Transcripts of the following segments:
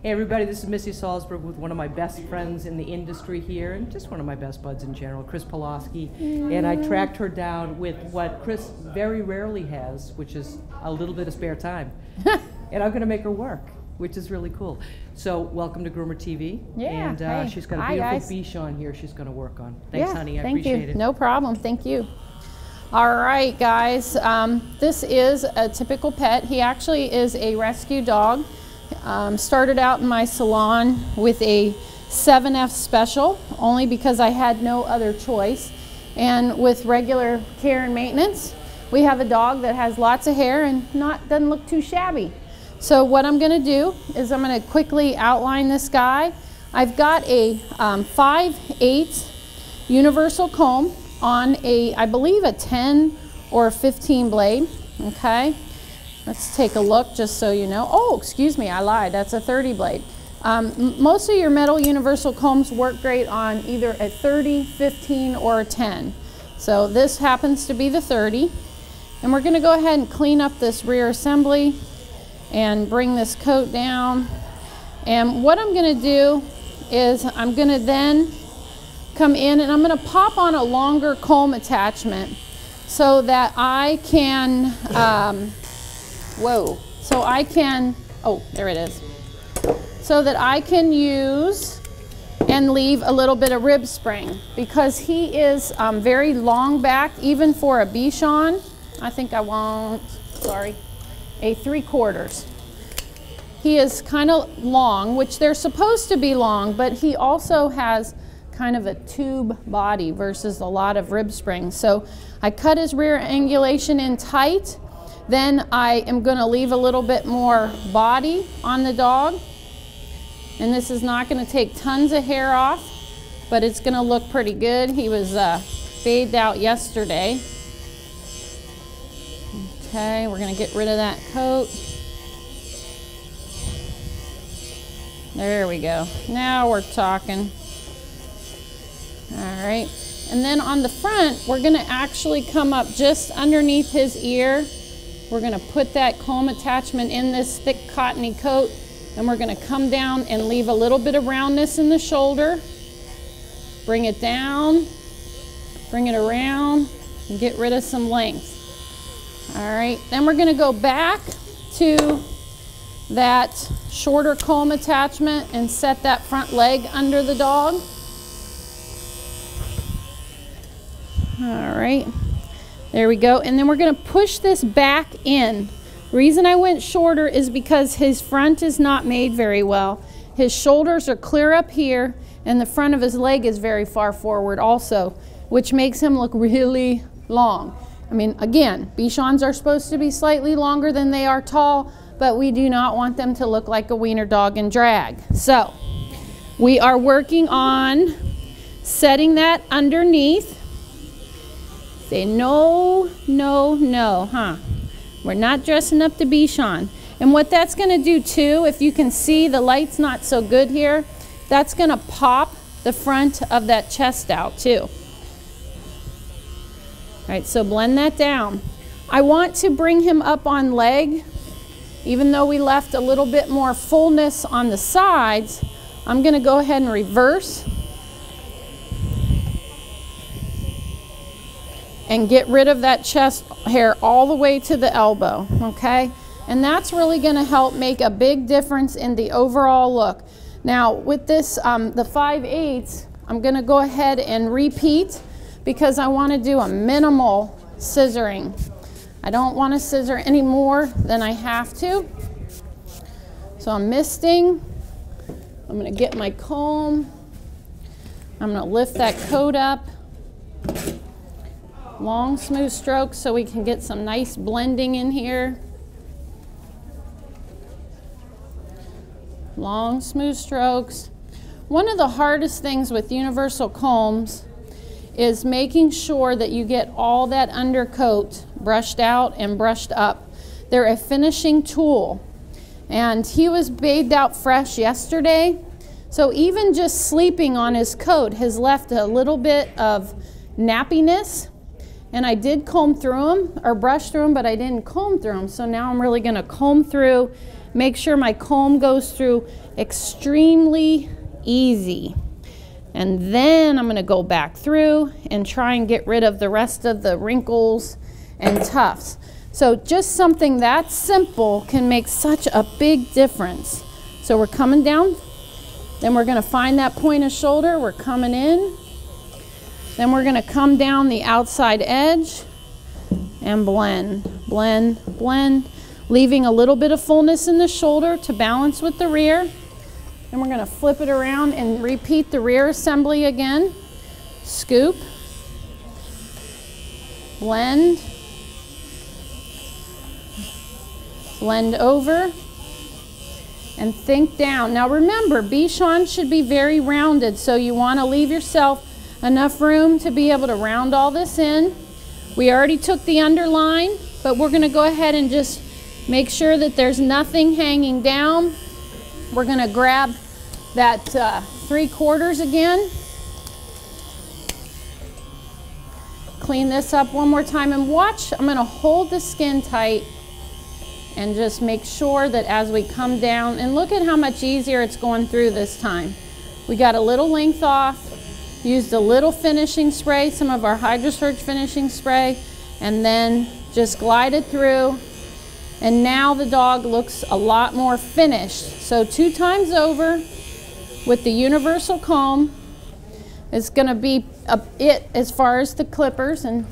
Hey everybody, this is Missy Salzberg with one of my best friends in the industry here, and just one of my best buds in general, Chris Pawlosky. And I tracked her down with what Chris very rarely has, which is a little bit of spare time. and I'm going to make her work, which is really cool. So welcome to Groomer TV. Yeah, And uh, hey. she's got a beautiful. Bichon here she's going to work on. Thanks, yeah, honey. I thank appreciate you. it. No problem. Thank you. All right, guys. Um, this is a typical pet. He actually is a rescue dog. Um, started out in my salon with a 7F special, only because I had no other choice. And with regular care and maintenance, we have a dog that has lots of hair and not doesn't look too shabby. So what I'm going to do is I'm going to quickly outline this guy. I've got a um, 5/8 universal comb on a, I believe a 10 or a 15 blade, okay? Let's take a look just so you know. Oh, excuse me, I lied, that's a 30 blade. Um, most of your metal universal combs work great on either a 30, 15, or a 10. So this happens to be the 30. And we're gonna go ahead and clean up this rear assembly and bring this coat down. And what I'm gonna do is I'm gonna then come in and I'm going to pop on a longer comb attachment so that I can, um, whoa, so I can, oh, there it is. So that I can use and leave a little bit of rib spring because he is um, very long back, even for a Bichon. I think I want, sorry, a three quarters. He is kind of long, which they're supposed to be long, but he also has kind of a tube body versus a lot of rib spring. So I cut his rear angulation in tight. Then I am going to leave a little bit more body on the dog. And this is not going to take tons of hair off, but it's going to look pretty good. He was uh, bathed out yesterday. Okay, we're going to get rid of that coat. There we go. Now we're talking. All right. And then on the front, we're going to actually come up just underneath his ear. We're going to put that comb attachment in this thick cottony coat and we're going to come down and leave a little bit of roundness in the shoulder. Bring it down, bring it around, and get rid of some length. All right, then we're going to go back to that shorter comb attachment and set that front leg under the dog. All right, there we go. And then we're gonna push this back in. Reason I went shorter is because his front is not made very well. His shoulders are clear up here and the front of his leg is very far forward also, which makes him look really long. I mean, again, Bichons are supposed to be slightly longer than they are tall, but we do not want them to look like a wiener dog and drag. So, we are working on setting that underneath. Say no, no, no, huh? We're not dressing up the Bichon. And what that's going to do too, if you can see the light's not so good here, that's going to pop the front of that chest out too. All right, so blend that down. I want to bring him up on leg. Even though we left a little bit more fullness on the sides, I'm going to go ahead and reverse and get rid of that chest hair all the way to the elbow, okay? And that's really gonna help make a big difference in the overall look. Now, with this, um, the 5 8 I'm gonna go ahead and repeat because I wanna do a minimal scissoring. I don't wanna scissor any more than I have to. So I'm misting. I'm gonna get my comb. I'm gonna lift that coat up long smooth strokes so we can get some nice blending in here. Long smooth strokes. One of the hardest things with universal combs is making sure that you get all that undercoat brushed out and brushed up. They're a finishing tool. And he was bathed out fresh yesterday. So even just sleeping on his coat has left a little bit of nappiness and I did comb through them or brush through them, but I didn't comb through them. So now I'm really going to comb through make sure my comb goes through extremely easy. And then I'm going to go back through and try and get rid of the rest of the wrinkles and tufts. So just something that simple can make such a big difference. So we're coming down, then we're going to find that point of shoulder. We're coming in. Then we're going to come down the outside edge and blend, blend, blend, leaving a little bit of fullness in the shoulder to balance with the rear. And we're going to flip it around and repeat the rear assembly again. Scoop, blend, blend over, and think down. Now remember, Bichon should be very rounded, so you want to leave yourself enough room to be able to round all this in. We already took the underline, but we're going to go ahead and just make sure that there's nothing hanging down. We're going to grab that uh, three quarters again. Clean this up one more time and watch. I'm going to hold the skin tight and just make sure that as we come down, and look at how much easier it's going through this time. We got a little length off, used a little finishing spray, some of our HydroSurge finishing spray, and then just glided through. And now the dog looks a lot more finished. So two times over with the universal comb it's gonna be a, it as far as the clippers and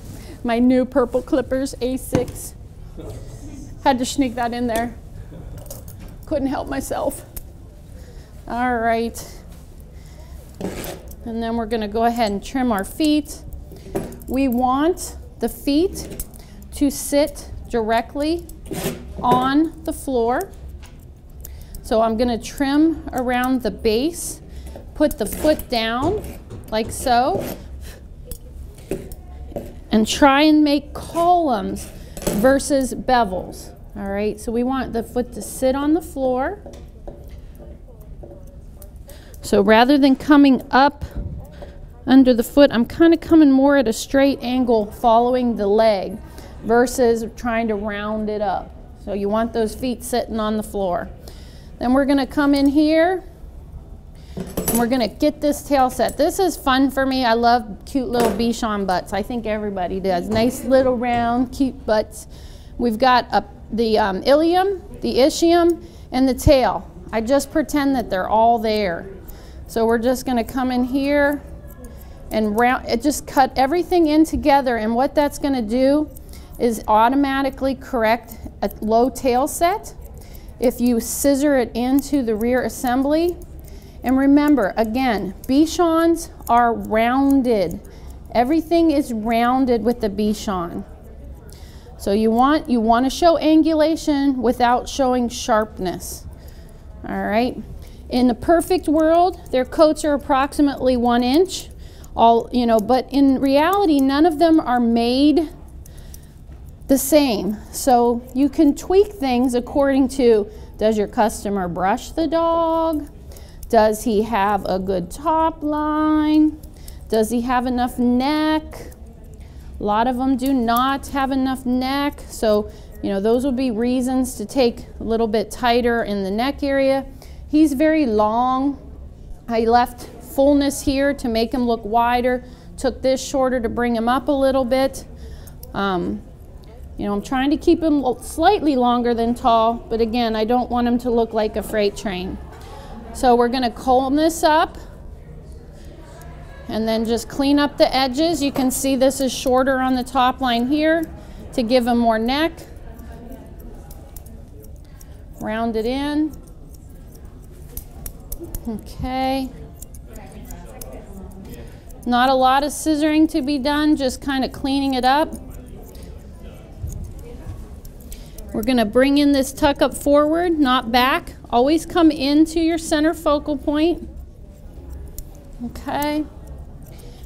my new purple clippers, A6. Had to sneak that in there. Couldn't help myself. All right. And then we're gonna go ahead and trim our feet. We want the feet to sit directly on the floor. So I'm gonna trim around the base, put the foot down like so, and try and make columns versus bevels. All right, so we want the foot to sit on the floor. So rather than coming up under the foot, I'm kind of coming more at a straight angle following the leg versus trying to round it up. So you want those feet sitting on the floor. Then we're going to come in here and we're going to get this tail set. This is fun for me. I love cute little Bichon butts. I think everybody does. Nice little round, cute butts. We've got a the um, ilium, the ischium, and the tail. I just pretend that they're all there. So we're just going to come in here and round, just cut everything in together. And what that's going to do is automatically correct a low tail set if you scissor it into the rear assembly. And remember, again, Bichons are rounded. Everything is rounded with the Bichon. So you want, you want to show angulation without showing sharpness. All right. In the perfect world, their coats are approximately one inch. All, you know, but in reality, none of them are made the same. So you can tweak things according to does your customer brush the dog? Does he have a good top line? Does he have enough neck? A lot of them do not have enough neck, so you know those would be reasons to take a little bit tighter in the neck area. He's very long. I left fullness here to make him look wider. Took this shorter to bring him up a little bit. Um, you know, I'm trying to keep him slightly longer than tall, but again, I don't want him to look like a freight train. So we're going to comb this up and then just clean up the edges. You can see this is shorter on the top line here to give him more neck. Round it in. Okay. Not a lot of scissoring to be done, just kind of cleaning it up. We're going to bring in this tuck up forward, not back. Always come into your center focal point. Okay.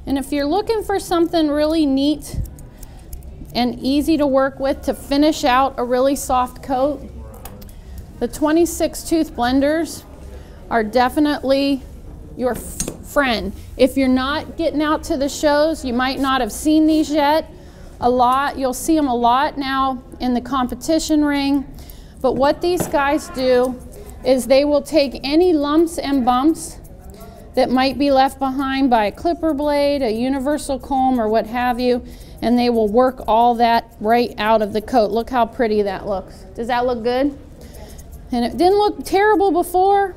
And if you're looking for something really neat and easy to work with to finish out a really soft coat, the 26 tooth blenders are definitely your friend. If you're not getting out to the shows, you might not have seen these yet a lot. You'll see them a lot now in the competition ring. But what these guys do is they will take any lumps and bumps that might be left behind by a clipper blade, a universal comb, or what have you, and they will work all that right out of the coat. Look how pretty that looks. Does that look good? And it didn't look terrible before,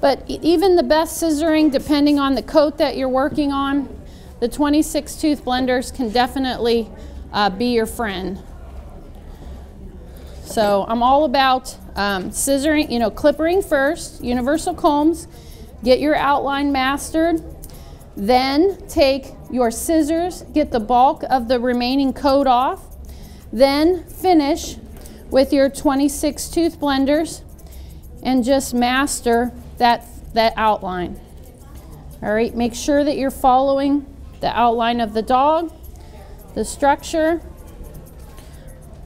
but even the best scissoring, depending on the coat that you're working on, the 26 tooth blenders can definitely uh, be your friend. So I'm all about um, scissoring, you know, clippering first, universal combs, get your outline mastered, then take your scissors, get the bulk of the remaining coat off, then finish with your 26 tooth blenders and just master that, that outline. All right, make sure that you're following the outline of the dog, the structure.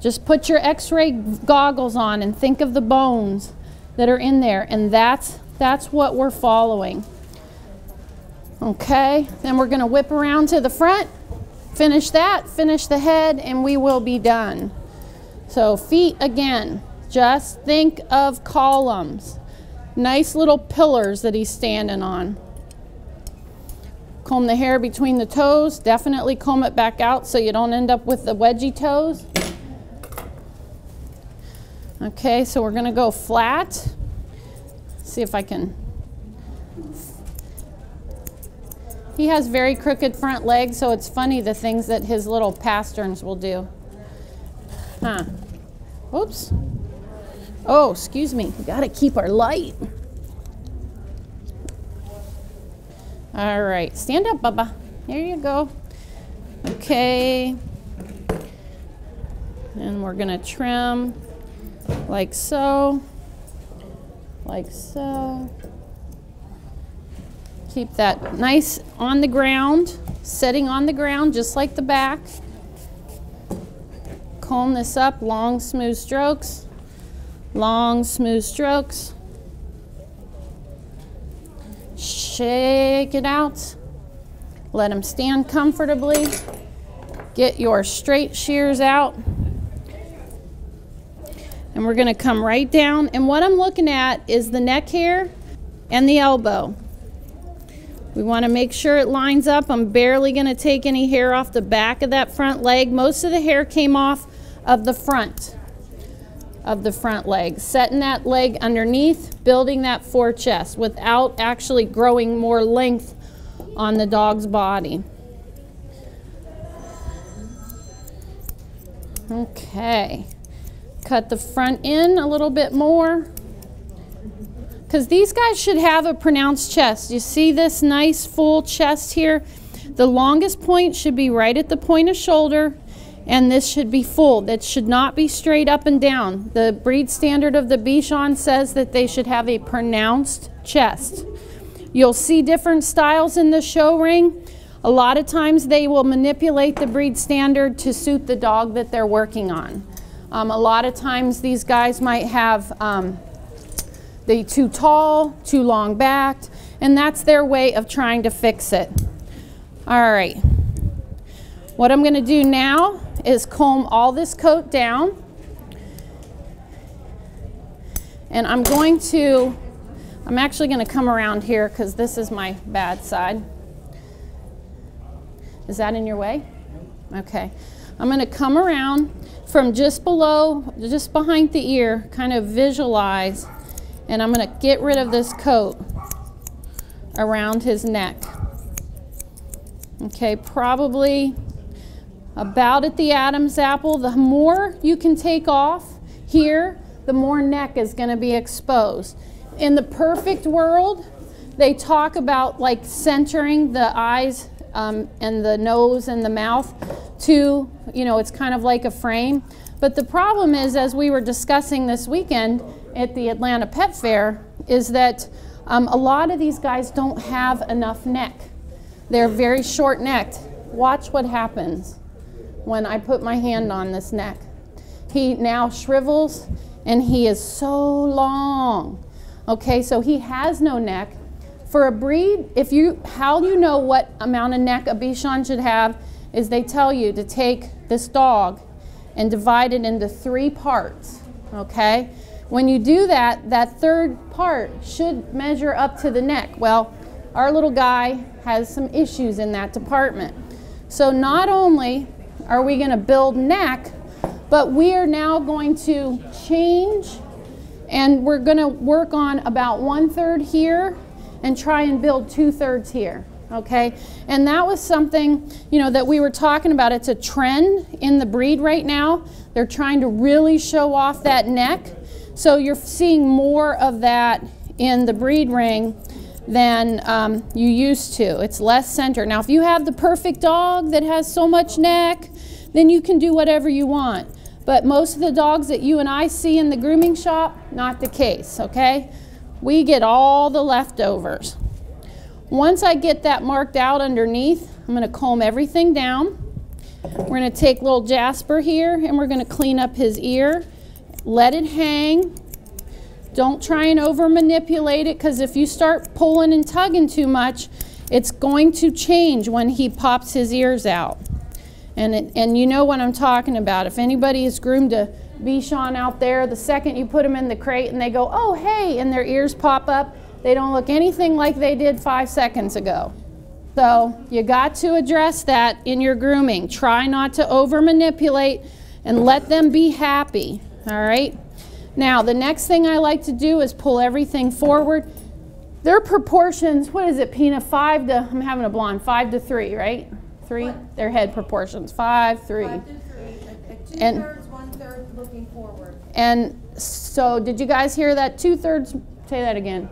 Just put your x-ray goggles on and think of the bones that are in there and that's, that's what we're following. Okay, then we're gonna whip around to the front, finish that, finish the head, and we will be done. So feet again, just think of columns. Nice little pillars that he's standing on. Comb the hair between the toes. Definitely comb it back out so you don't end up with the wedgie toes. Okay, so we're going to go flat. See if I can. He has very crooked front legs, so it's funny the things that his little pasterns will do. Huh. Whoops. Oh, excuse me. We got to keep our light. All right. Stand up, Bubba. There you go. Okay. And we're to trim like so. Like so. Keep that nice on the ground, setting on the ground just like the back. Comb this up, long smooth strokes. Long, smooth strokes. Shake it out. Let them stand comfortably. Get your straight shears out. And we're going to come right down. And what I'm looking at is the neck hair and the elbow. We want to make sure it lines up. I'm barely going to take any hair off the back of that front leg. Most of the hair came off of the front of the front leg. Setting that leg underneath, building that fore chest without actually growing more length on the dog's body. Okay. Cut the front in a little bit more. Because these guys should have a pronounced chest. You see this nice full chest here? The longest point should be right at the point of shoulder and this should be full. That should not be straight up and down. The breed standard of the Bichon says that they should have a pronounced chest. You'll see different styles in the show ring. A lot of times they will manipulate the breed standard to suit the dog that they're working on. Um, a lot of times these guys might have um, they too tall, too long backed, and that's their way of trying to fix it. All right. What I'm going to do now is comb all this coat down. And I'm going to, I'm actually going to come around here because this is my bad side. Is that in your way? Okay. I'm going to come around from just below, just behind the ear, kind of visualize, and I'm going to get rid of this coat around his neck. Okay, probably about at the Adam's apple. The more you can take off here, the more neck is going to be exposed. In the perfect world, they talk about like centering the eyes um, and the nose and the mouth to, you know, it's kind of like a frame. But the problem is, as we were discussing this weekend at the Atlanta Pet Fair, is that um, a lot of these guys don't have enough neck. They're very short necked. Watch what happens when I put my hand on this neck. He now shrivels and he is so long. Okay, so he has no neck. For a breed, if you how you know what amount of neck a Bichon should have is they tell you to take this dog and divide it into three parts. Okay? When you do that, that third part should measure up to the neck. Well, our little guy has some issues in that department. So not only are we going to build neck, but we are now going to change and we're going to work on about one third here and try and build two thirds here. Okay, and that was something you know that we were talking about. It's a trend in the breed right now. They're trying to really show off that neck. So you're seeing more of that in the breed ring than um, you used to. It's less center. Now, if you have the perfect dog that has so much neck, then you can do whatever you want. But most of the dogs that you and I see in the grooming shop, not the case, okay? We get all the leftovers. Once I get that marked out underneath, I'm gonna comb everything down. We're gonna take little Jasper here and we're gonna clean up his ear, let it hang. Don't try and over manipulate it because if you start pulling and tugging too much, it's going to change when he pops his ears out. And, it, and you know what I'm talking about. If anybody is groomed a Bichon out there, the second you put them in the crate and they go, oh, hey, and their ears pop up, they don't look anything like they did five seconds ago. So you got to address that in your grooming. Try not to over manipulate and let them be happy. All right. Now, the next thing I like to do is pull everything forward. Their proportions, what is it, Pina? Five to, I'm having a blonde, five to three, right? Three? What? Their head proportions, five, three. Five to three, and, thirds, one third looking forward. And so, did you guys hear that? Two thirds, say that again.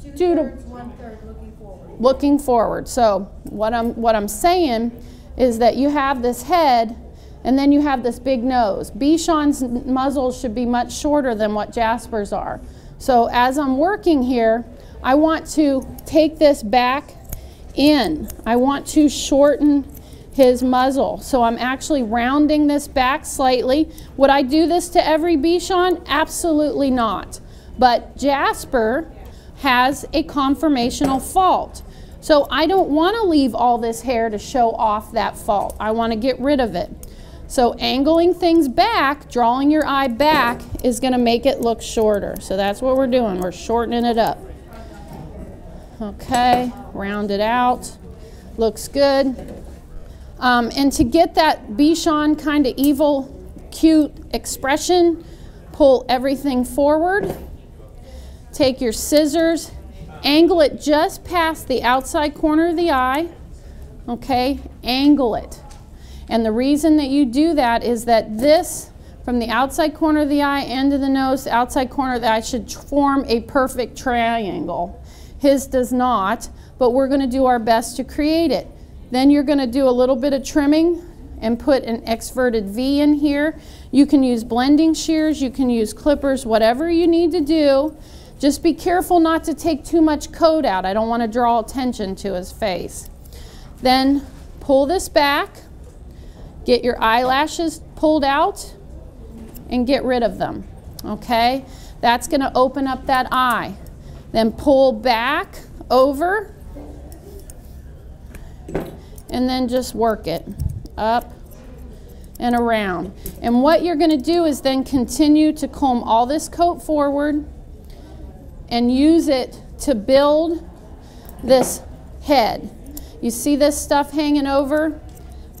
Two, two thirds, to, one third looking forward. Looking forward. So, what I'm, what I'm saying is that you have this head and then you have this big nose. Bichon's muzzles should be much shorter than what Jasper's are. So as I'm working here, I want to take this back in. I want to shorten his muzzle. So I'm actually rounding this back slightly. Would I do this to every Bichon? Absolutely not. But Jasper has a conformational fault. So I don't want to leave all this hair to show off that fault. I want to get rid of it. So angling things back, drawing your eye back, is going to make it look shorter. So that's what we're doing. We're shortening it up. Okay, round it out. Looks good. Um, and to get that Bichon kind of evil, cute expression, pull everything forward. Take your scissors, angle it just past the outside corner of the eye. Okay, angle it. And the reason that you do that is that this, from the outside corner of the eye, end of the nose, the outside corner of the eye, should form a perfect triangle. His does not, but we're going to do our best to create it. Then you're going to do a little bit of trimming and put an exverted V in here. You can use blending shears, you can use clippers, whatever you need to do. Just be careful not to take too much coat out. I don't want to draw attention to his face. Then pull this back, get your eyelashes pulled out, and get rid of them. Okay? That's going to open up that eye. Then pull back over and then just work it up and around. And what you're going to do is then continue to comb all this coat forward and use it to build this head. You see this stuff hanging over?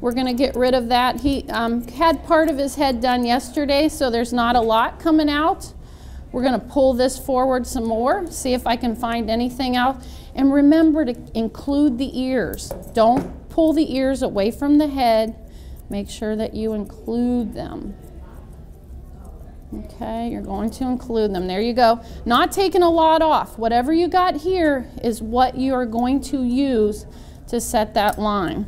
We're going to get rid of that. He um, had part of his head done yesterday, so there's not a lot coming out. We're going to pull this forward some more, see if I can find anything else. And remember to include the ears. Don't pull the ears away from the head. Make sure that you include them. Okay, you're going to include them. There you go. Not taking a lot off. Whatever you got here is what you are going to use to set that line.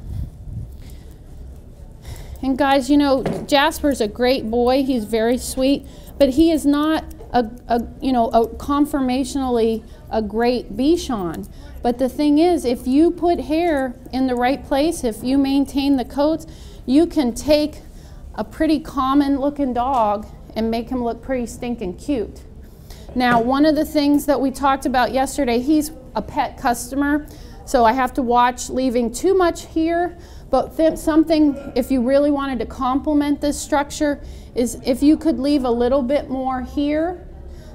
And guys, you know, Jasper's a great boy. He's very sweet, but he is not a, a, you know, a conformationally a great Bichon. But the thing is, if you put hair in the right place, if you maintain the coats, you can take a pretty common looking dog and make him look pretty stinking cute. Now, one of the things that we talked about yesterday, he's a pet customer, so I have to watch leaving too much here. But something, if you really wanted to complement this structure, is if you could leave a little bit more here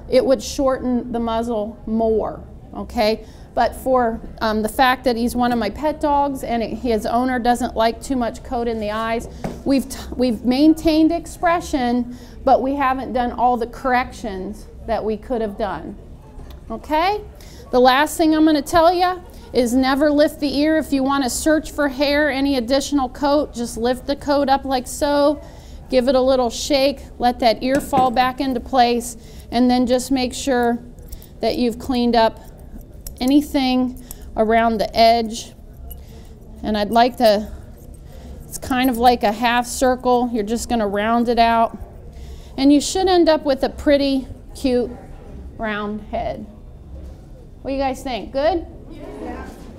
it would shorten the muzzle more, okay? But for um, the fact that he's one of my pet dogs and it, his owner doesn't like too much coat in the eyes, we've, we've maintained expression, but we haven't done all the corrections that we could have done. Okay? The last thing I'm going to tell you is never lift the ear. If you want to search for hair, any additional coat, just lift the coat up like so. Give it a little shake. Let that ear fall back into place. And then just make sure that you've cleaned up anything around the edge. And I'd like to, it's kind of like a half circle. You're just going to round it out. And you should end up with a pretty cute round head. What do you guys think? Good?